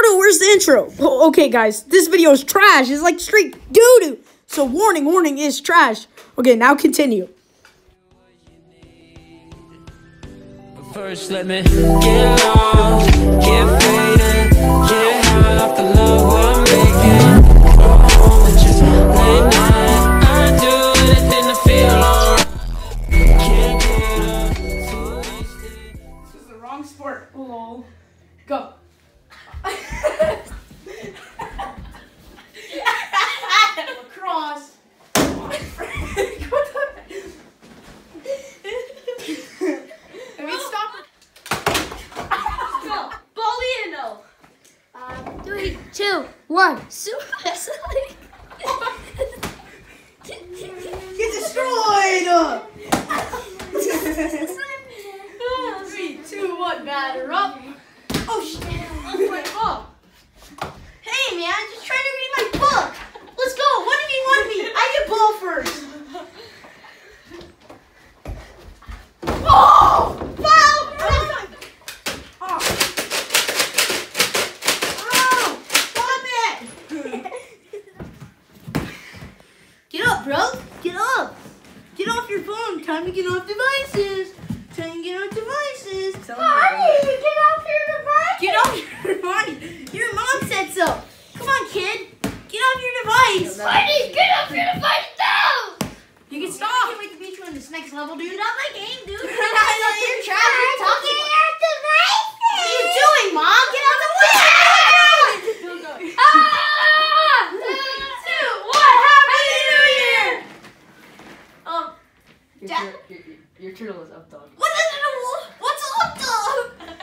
Ricardo, where's the intro? Oh, okay, guys, this video is trash. It's like straight doo doo. So warning, warning is trash. Okay, now continue. First, let me get lost, get faded, get high off the love we're making. Oh, it's just late night. I do anything to feel alright. Can't get up. This is the wrong sport. Lol. Go. Two, one. Super wrestling. Get destroyed! Three, two, one, batter up. Oh shit! Oh my god! Hey man, just trying to read my book. Let's go. One v one v. I get ball first. Oh! Foul! Oh. Oh! Stop it! Get up, bro. Get up. Get off your phone. Time to get off devices. Time to get off devices. Honey, get off your device. Get off your device. Your mom said so. Come on, kid. Get off your device. Honey, get off your device now. You can stop. I can't wait to beat you in this next level, dude. Not my game, dude. I know you're trash. What are you talking Get off devices. What are you doing, mom? Get out the way. Ah! Two, one. Happy New Year. Um, Your, tur- your, your, your turtle is up, dog. what is it? What's up, dog?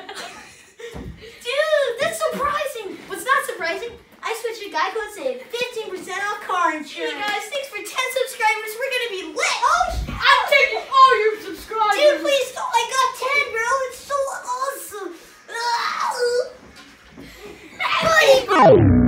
Dude, that's surprising. What's not surprising? I switched to Geico and saved 15% off car insurance. Hey guys, thanks for 10 subscribers. We're gonna be lit. Oh, sh- I'm taking all your subscribers. Dude, please don't. I got 10, bro. It's so awesome.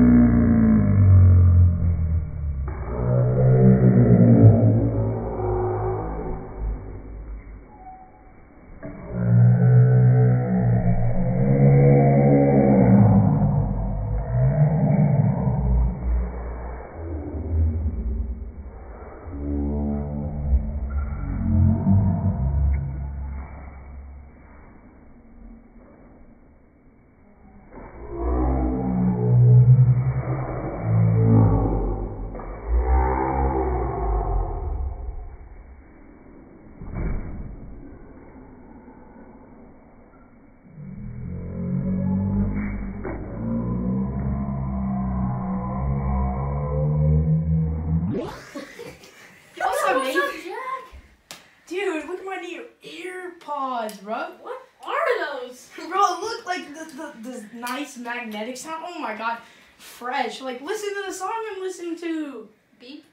earpods, bro. What are those? Bro, look like the, the, the nice magnetic sound. Oh my god, fresh. Like, listen to the song I'm listening to. Beep.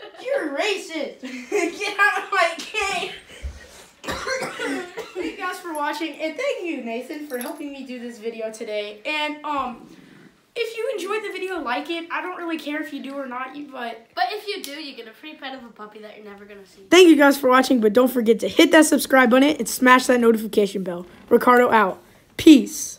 You're racist. Get out of my game. thank you guys for watching, and thank you, Nathan, for helping me do this video today. And um, if you enjoyed the video, like it. I don't really care if you do or not, you but. But if you do, you get a free pet of a puppy that you're never gonna see. Thank you guys for watching, but don't forget to hit that subscribe button and smash that notification bell. Ricardo out. Peace.